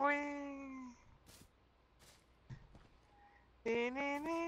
Ui. Đi, đi, đi.